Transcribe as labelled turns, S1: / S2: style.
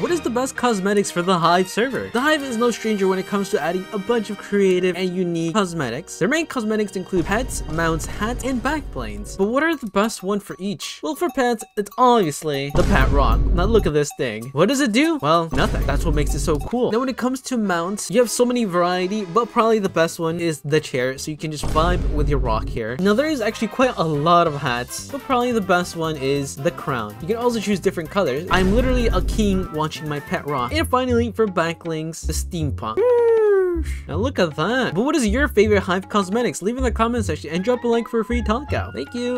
S1: What is the best cosmetics for the Hive server? The Hive is no stranger when it comes to adding a bunch of creative and unique cosmetics. Their main cosmetics include pets, mounts, hats, and backblings. But what are the best one for each? Well, for pets, it's obviously the Pet Rock. Now look at this thing. What does it do? Well, nothing. That's what makes it so cool. Now when it comes to mounts, you have so many variety, but probably the best one is the chair, so you can just vibe with your rock here. Now there is actually quite a lot of hats, but probably the best one is the crown. You can also choose different colors. I'm literally a king watching my pet rock. And finally, for backblings, the steampunk. Now look at that. But what is your favorite Hive cosmetics? Leave in the comment section and drop a like for a free talk out. Thank you.